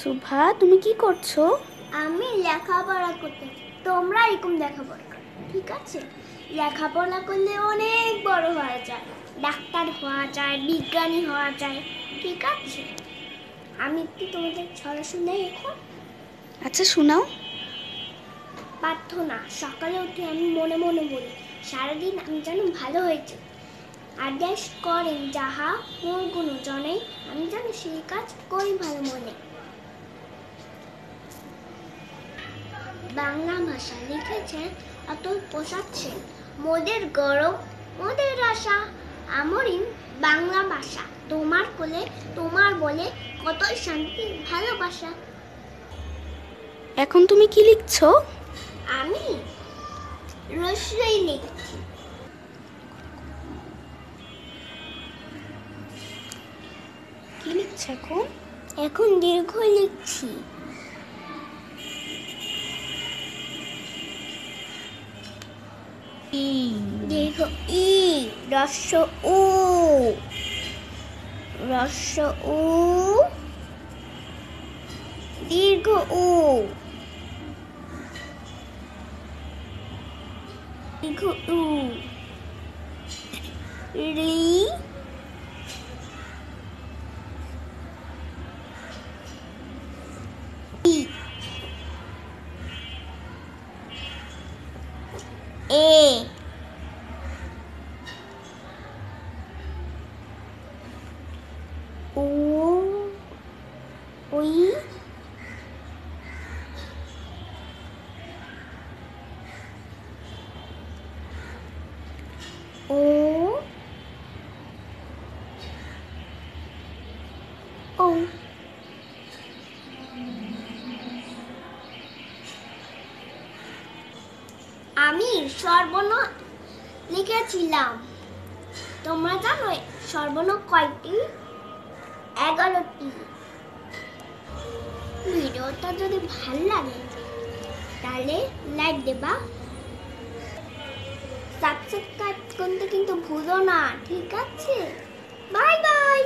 সুভা তুমি কি করছ? আমি লেখাপড়া করতে তোমরা এরকম লেখাপড়া করো ঠিক আছে? লেখাপড়া করলে অনেক বড় হওয়া যায় ডাক্তার হওয়া যায় বিজ্ঞানী হওয়া যায় ঠিক আছে? আমি একটু তোমাদের ছড়া শুনে এখন আচ্ছা শোনাও। প্রার্থনা সকালে উঠে আমি মনে মনে বলি সারাদিন আমি যেন ভালো হয়েছে। আদেশ করেন যাহা মোর কোনো জনে আমি যেন সেই কাজ করি ভালো মনে। বাংলা ভাষা লিখেছেন অতুল প্রসাদ সেন। মোদের গৌরব মোদের আশা আমরিন বাংলা ভাষা। তোমার কোলে তোমার বলে কতই শান্তি ভালোবাসা। এখন তুমি কি লিখছো? আমি রসই লিখছি। কি লিখছো এখন? এখন দীর্ঘ লিখছি। ই দীর্ঘ ই রস্য উ রস্য উ দীর্ঘ উ দীর্ঘ উ রি ই ও ওই ও ও আমি সর্বন লিখেছিলাম। তোমরা জানো সর্বন কয়টি? এগারোটি ভিডিওটা যদি ভালো লাগে, তাহলে লাইক দেবা। সাবস্ক্রাইব করতে কিন্তু ভুলো না, ঠিক আছে? Bye bye